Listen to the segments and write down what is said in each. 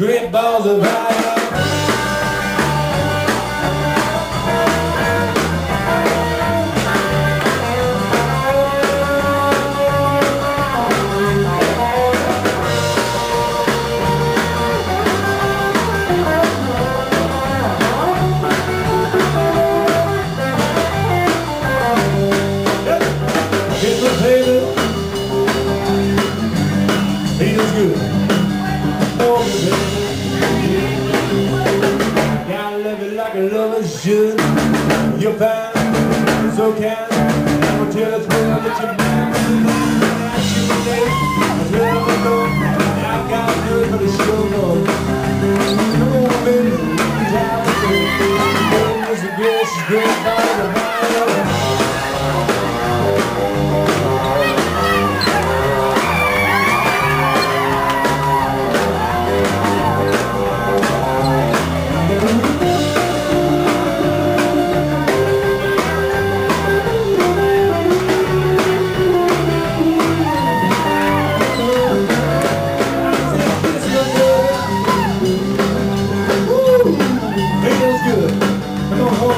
great balls of fire. Love lover should. You're fine, so kind. I will tell us that you're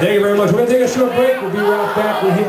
Thank you very much. We're going to take a short break. We'll be right back. We'll hit